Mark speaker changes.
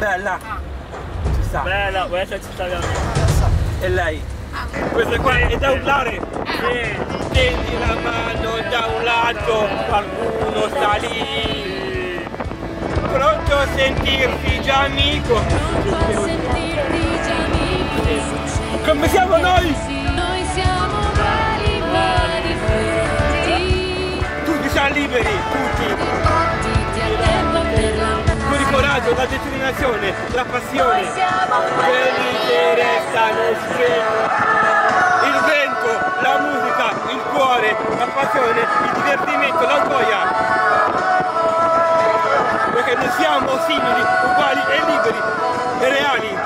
Speaker 1: Bella. Ci sta.
Speaker 2: Bella, questa ci sta veramente.
Speaker 1: E lei? Questa qua è da urlare.
Speaker 2: Sì.
Speaker 1: Tendi la mano da un lato, qualcuno sta lì. Pronto a sentirti già amico. Come siamo noi?
Speaker 3: Noi siamo ma differenti.
Speaker 1: Tutti siamo liberi, determinazione, la passione. Quelli che restano. Il vento, la musica, il cuore, la passione, il divertimento, la gioia. Perché noi siamo simili, uguali e liberi e reali.